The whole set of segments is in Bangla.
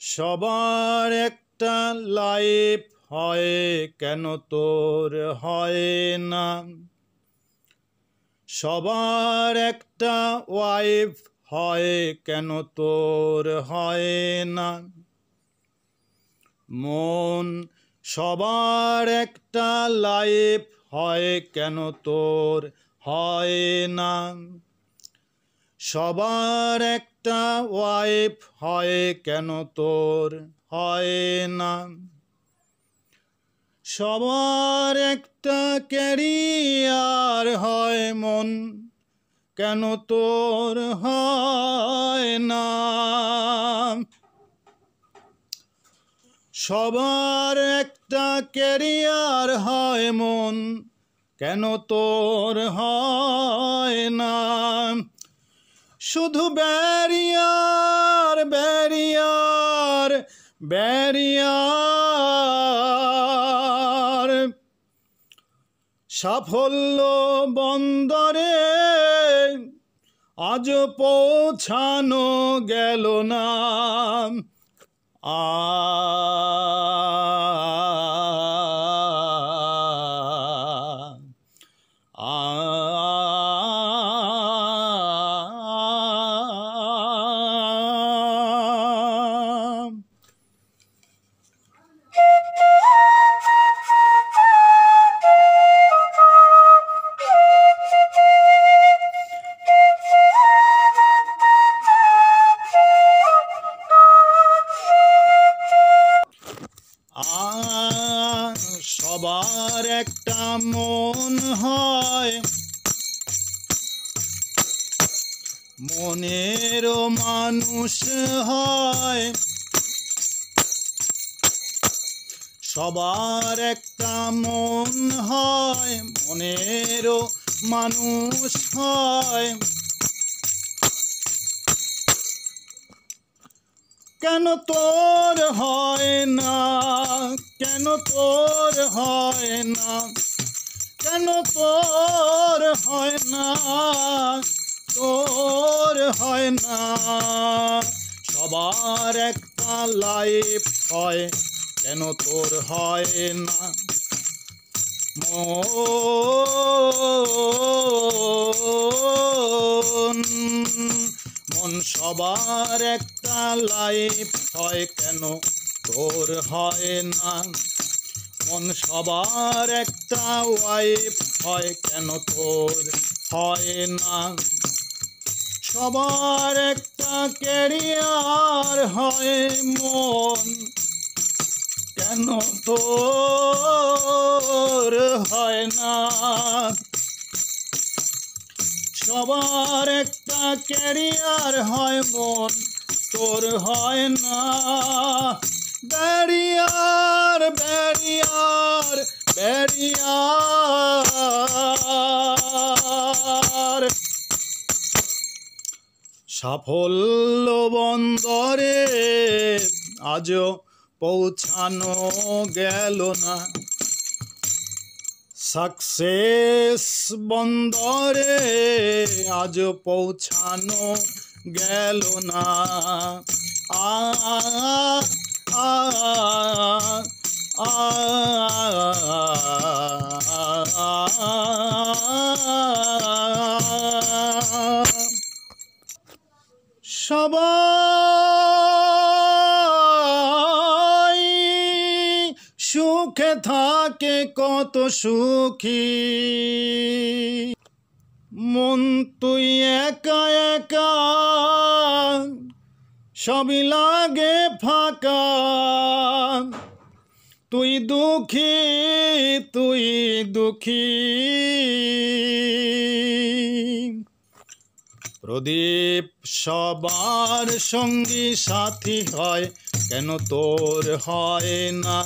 সবার একটা লাইফ হয়, কেন তোর হয় না? সবার একটা ওয়াইফ হয়, কেন তোর হয় না? মন সবার একটা লাইফ হয় কেন তোর? হয় না। সবার একটা ওয়াইফ হয় কেন তোর? হয় না। সবার একটা ক্যারিয়ার হয় মন কেন তোর? হয় না। সবার একটা ক্যারিয়ার হয় মন, কেন তোর হয় না? শুধু ব্যারিয়ার ব্যারিয়ার ব্যারিয়ার সাফল্য বন্দরে আজ পৌঁছানো গেল না। আ মন হয়। মনেরও মানুষ হয়। সবার একটা মন হয়, মনের মানুষ হয়। কেন তোর হয় না? কেন তোর হয় না? কেন তোর হয় না? তোর হয় না। সবার একটা লাইফ হয়, কেন তোর হয় না? মন মন সবার একটা লাইফ হয়, কেন তোর হয় না? মন সবার একটা ওয়াইফ হয় কেন তোর? হয় না। সবার একটা ক্যারিয়ার হয় মন কেন তোর? হয় না। সবার একটা ক্যারিয়ার হয় মন, তোর হয় না। Barrier barrier barrier. সাফল্য বন্দরে আজও পৌঁছানো গেল না। সাকসেস বন্দরে আজ পৌঁছানো গেল না। আ সবাই সুখে থাকে কত সুখী। মন তুই একা একা সবই লাগে ফাঁকা। তুই দুঃখী তুই দুঃখী। প্রদীপ সবার সঙ্গী সাথী হয়, কেন তোর হয় না?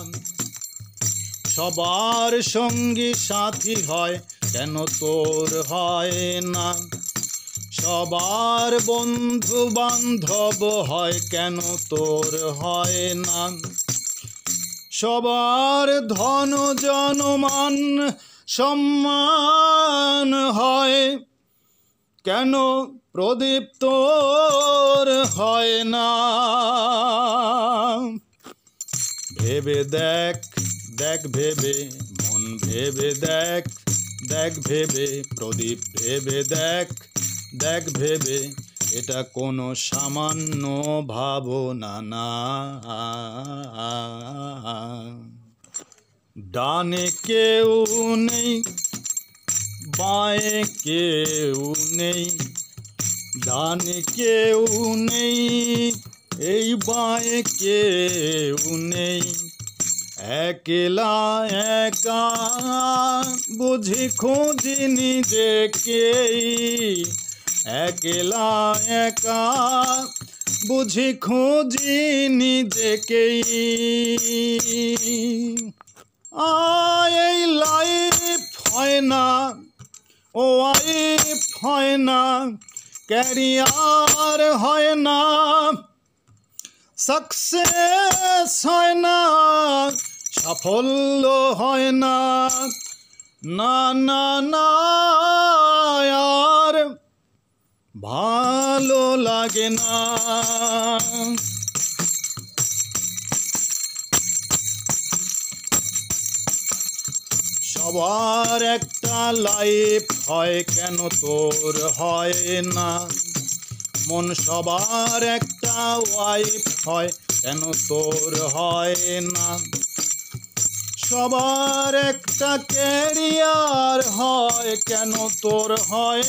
সবার সঙ্গী সাথী হয়, কেন তোর হয় না? সবার বন্ধু বান্ধব হয় কেন তোর হয় না? সবার ধন জনমান সম্মান হয় কেন প্রদীপ তোর হয় না? ভেবে দেখ দেখ ভেবে, মন ভেবে দেখ দেখ ভেবে, প্রদীপ ভেবে দেখ দেখ ভেবে, এটা কোনো সামান্য ভাবনা না। ডানে কেউ নেই, বাঁয়ে কেউ নেই। ডানে কেউ নেই, এই বাঁয়ে কেউ নেই। একলা একা বুঝি খুঁজি নিজেকেই একলা একা, বুঝি খুঁজি নিজেকেই। এই লাইফ হয় না, ও আইফ হয় না ক্যারিয়ার হয় না সাকসেস হয় না, সাফল্য হয় না না না না। ভালো লাগে না। সবার একটা লাইফ হয় কেন তোর হয় না? মন সবার একটা ওয়াইফ হয় কেন তোর হয় না? সবার একটা ক্যারিয়ার হয়, কেন তোর হয়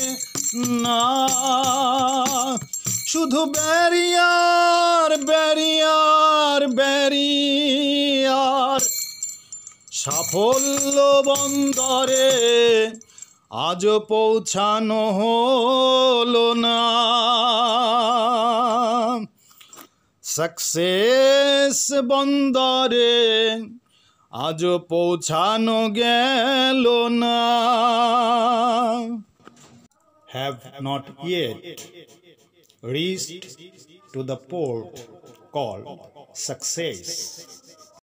না? শুধু ব্যারিয়ার ব্যারিয়ার ব্যারিয়ার সাফল্য বন্দরে আজও পৌঁছানো হলো না। সাকসেস বন্দরে আজও পৌঁছানো গেল না have not yet reached to the port called success.